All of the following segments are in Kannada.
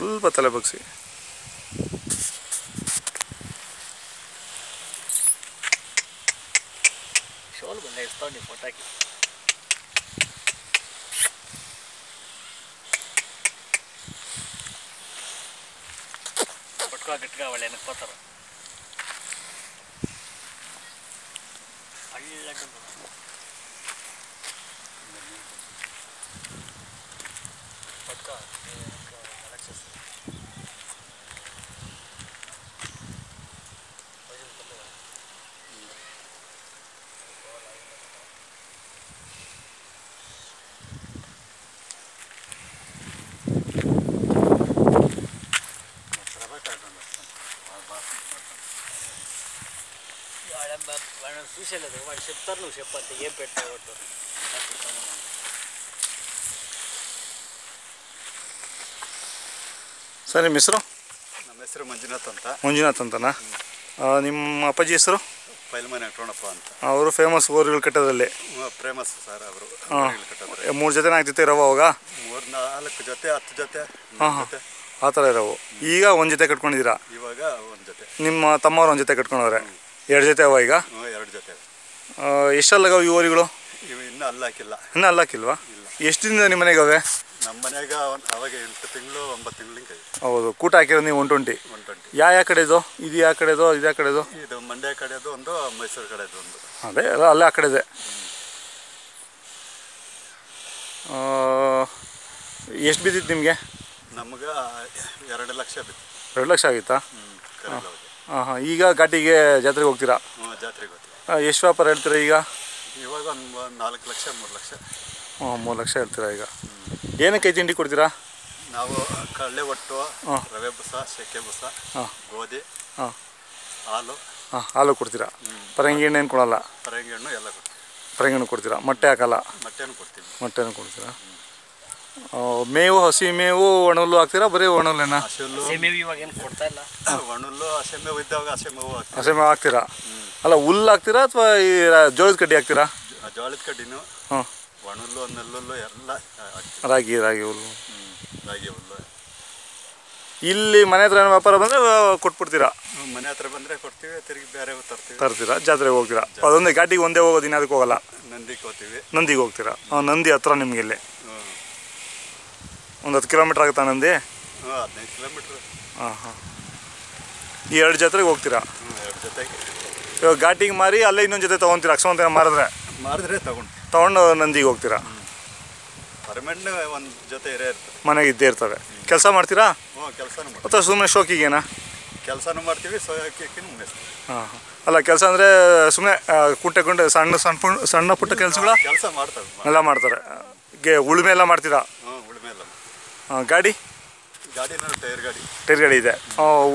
ಸ್ವಲ್ಪ ತಲೆ ಬಗ್ಸಿ ಶೋಲ್ ಬಂದೆ ಇಡ್ತಾವ್ ನೀವು ಪಟಾಕಿ ಪಟ್ಕೋ ಗಟ್ಕ ಒಳ್ಳೆ ನೆನಪತ್ತಾರ ಹಳ್ಳಡ್ಡು ಪಟ್ಕೋ చూసేలేదు వాడు చెప్తారు నువ్వు చెప్పంతే ఏం పెట్టావు ಸರ್ ನಿಮ್ಮ ಹೆಸರು ನಮ್ಮ ಹೆಸರು ಮಂಜುನಾಥ್ ಅಂತ ಮಂಜುನಾಥ್ ಅಂತನಾ ಆ, ನಿಮ್ಮ ಅಪ್ಪಾಜಿ ಹೆಸರು ಪೈಲ್ಮನೆ ಟೋಣಪ್ಪ ಅಂತ ಅವರು ಫೇಮಸ್ ಗೋರಿಗಳು ಕಟ್ಟೋದ್ರಲ್ಲಿ ಪ್ರೇಮಸ್ ಸರ್ ಅವರು ಹಾಂ ಕಟ್ಟಿದ್ರೆ ಮೂರು ಜೊತೆ ಆಗ್ತಿತ್ತು ಇರೋವು ಅವಾಗ ಮೂರ್ ನಾಲ್ಕು ಜೊತೆ ಹತ್ತು ಜೊತೆ ಹಾಂ ಹನ್ನೊಂದು ಹಾಂ ಜೊತೆ ಆ ಥರ ಇರೋವು ಈಗ ಒಂದು ಜೊತೆ ಕಟ್ಕೊಂಡಿದ್ದೀರಾ ಇವಾಗ ಒಂದು ಜೊತೆ ನಿಮ್ಮ ತಮ್ಮವ್ರು ಒಂದು ಜೊತೆ ಕಟ್ಕೊಂಡವ್ರೆ ಎರಡು ಜೊತೆ ಅವ ಈಗ? ಎರಡು ಜೊತೆ. ಎಷ್ಟಲ್ಲಗವು ಈ ಓರಿಗಳು ಇವು ಇನ್ನೂ ಅಲ್ಲ ಹಾಕಿಲ್ಲ. ಇನ್ನೂ ಅಲ್ಲಾಕಿಲ್ವಾ ಎಷ್ಟು ದಿನ ನಿಮ್ಮ ಮನೆಗೆ ಅವೆ? ನಮ್ಮ ಮನೆಯಾಗ ಅವಾಗ ಎಂಟು ತಿಂಗಳು ಒಂಬತ್ತು ತಿಂಗಳಿಂದ ಹೌದು ಕೂಟ ಹಾಕಿರೋದು ನೀವು ಒನ್ ಟ್ವೆಂಟಿ ಒನ್ ಟ್ವೆಂಟಿ ಯಾ ಯಾವ ಕಡೆದು? ಇದು ಯಾವ ಕಡೆದು? ಇದು ಯಾವ ಕಡೆದು? ಇದು ಮಂಡ್ಯ ಕಡೆದು ಒಂದು ಮೈಸೂರು ಕಡೆದು ಒಂದು. ಅದೇ ಅಲ್ಲ ಅಲ್ಲೇ ಆ ಕಡೆದೆ. ಎಷ್ಟು ಬಿದ್ದಿತ್ತು ನಿಮಗೆ? ನಮ್ಗೆ ಎರಡು ಲಕ್ಷ ಬಿತ್ತು. ಎರಡು ಲಕ್ಷ ಆಗಿತ್ತಾ? ಹಾಂ ಹಾಂ ಈಗ ಘಾಟಿಗೆ ಜಾತ್ರೆಗೆ ಹೋಗ್ತೀರಾ? ಹ್ಞೂ ಜಾತ್ರೆಗೆ ಹೋಗ್ತೀವಿ. ಎಷ್ಟು ವ್ಯಾಪಾರ ಹೇಳ್ತೀರಾ ಈಗ? ಇವಾಗ ಒಂದು ನಾಲ್ಕು ಲಕ್ಷ ಮೂರು ಲಕ್ಷ. ಹಾಂ ಮೂರು ಲಕ್ಷ ಹೇಳ್ತೀರಾ ಈಗ. ಏನಕ್ಕೆ ತಿಂಡಿ ಕೊಡ್ತೀರಾ? ನಾವು ಕಡಲೆ ಒಟ್ಟು. ರವೆ ಬಸ ಸೆಕೆ ಬಸ ಹಾಂ. ಗೋಧಿ ಹಾಂ. ಹಾಲು. ಹಾಂ ಹಾಲು ಕೊಡ್ತೀರಾ? ಪರಂಗಿ ಹಣ್ಣು ಏನು ಕೊಡಲ್ಲ? ಪರಂಗಿ ಹಣ್ಣು ಎಲ್ಲ ಕೊಡ್ತೀವಿ. ಪರಂಗಿ ಹಣ್ಣು ಕೊಡ್ತೀರಾ? ಮೊಟ್ಟೆ ಹಾಕಲ್ಲ? ಮೊಟ್ಟೆನೂ ಕೊಡ್ತೀವಿ. ಮೊಟ್ಟೆನೂ ಕೊಡ್ತೀರಾ? ಮೇವು ಹಸಿ ಮೇವು ಒಣಲು ಹಾಕ್ತೀರಾ? ಬರೀ ಒಣಲ್ಲು ಹಸೆ ಮೇವು ಹಾಕ್ತೀರಾ? ಅಲ್ಲ ಹುಲ್ಲು ಹಾಕ್ತೀರಾ ಅಥವಾ ಈ ಜೋಳದ ಕಡ್ಡಿ ಹಾಕ್ತೀರಾ? ಜೋಳದ ಕಡ್ಡಿನೂ ಹಾಂ. ಒಣಲ್ಲು ನೆಲ್ಲುಲ್ಲು ಎಲ್ಲ ರಾಗಿ ರಾಗಿ ಹುಲ್ಲು. ರಾಗಿ ಹುಲ್ಲು. ಇಲ್ಲಿ ಮನೆ ಹತ್ರ ಏನೋ ವ್ಯಾಪಾರ ಬಂದರೆ ಕೊಟ್ಬಿಡ್ತೀರಾ? ಮನೆ ಹತ್ರ ಬಂದರೆ ಕೊಡ್ತೀವಿ ತಿರುಗಿ ಬೇರೆ ತರ್ತೀವಿ. ತರ್ತೀರಾ? ಜಾತ್ರೆಗೆ ಹೋಗ್ತೀರಾ? ಅದೊಂದೇ ಘಾಟಿಗೆ ಒಂದೇ ಹೋಗೋದು ಅದಕ್ಕೆ ಹೋಗಲ್ಲ? ನಂದಿಗೆ ಹೋಗ್ತೀವಿ. ನಂದಿಗೆ ಹೋಗ್ತೀರಾ? ಹಾಂ ನಂದಿ ಹತ್ರ ನಿಮ್ಗೆ ಇಲ್ಲಿ. ಒಂದು ಹತ್ತು ಕಿಲೋಮೀಟ್ರ್ ಆಗುತ್ತಾ ನಂದಿ ಹದಿನೈದು ಕಿಲೋಮೀಟ್ರ್. ಹಾಂ ಹಾಂ. ಈ ಎರಡು ಜಾತ್ರೆಗೆ ಹೋಗ್ತೀರಾ? ಎರಡು ಜೊತೆಗೆ. ಇವಾಗ ಘಾಟಿಗೆ ಮಾರಿ ಅಲ್ಲೇ ಇನ್ನೊಂದು ಜೊತೆ ತೊಗೊತೀರಾ? ಅಕ್ಷವಂತ ಮಾರಿದ್ರೆ? ಮಾರಿದ್ರೆ ತಗೊಂಡು. ತೊಗೊಂಡು ನಂದಿಗೆ ಹೋಗ್ತೀರಾ? ಪರ್ಮನೆಂಟ್ ಒಂದು ಜೊತೆ ಇರೇ ಇರ್ತದೆ. ಮನೆಗೆ ಇದ್ದೇ ಇರ್ತವೆ. ಕೆಲಸ ಮಾಡ್ತೀರಾ? ಹ್ಞೂ ಕೆಲಸನೂ ಮಾಡ್ತೀವಿ. ಅಥವಾ ಸುಮ್ಮನೆ ಶೋಕಿಗೇನಾ ಕೆಲಸನೂ ಮಾಡ್ತೀವಿ ಹಾಂ ಹಾಂ. ಅಲ್ಲ ಕೆಲಸ ಅಂದರೆ ಸುಮ್ಮನೆ ಕುಂಟೆ ಕುಂಟೆ ಸಣ್ಣ ಸಣ್ಣ ಸಣ್ಣ ಪುಟ್ಟ ಕೆಲಸಗಳ? ಕೆಲಸ ಮಾಡ್ತಾರೆ. ಎಲ್ಲ ಮಾಡ್ತಾರೆ. ಗೆ ಉಳುಮೆ ಎಲ್ಲ ಮಾಡ್ತೀರಾ? ಹಾಂ ಗಾಡಿ? ಗಾಡಿನೂ ಟೈರ್ ಗಾಡಿ. ಟೈರ್ ಗಾಡಿ ಇದೆ.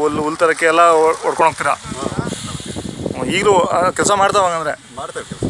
ಹುಲ್ಲು ಹುಲ್ ತರಕ್ಕೆ ಎಲ್ಲ ಹೊಡ್ಕೊಂಡು ಹೋಗ್ತೀರಾ ಈಗಲೂ ಕೆಲಸ ಮಾಡ್ತಾವ ಹಂಗಂದ್ರೆ? ಮಾಡ್ತೇವೆ ಕೆಲಸ.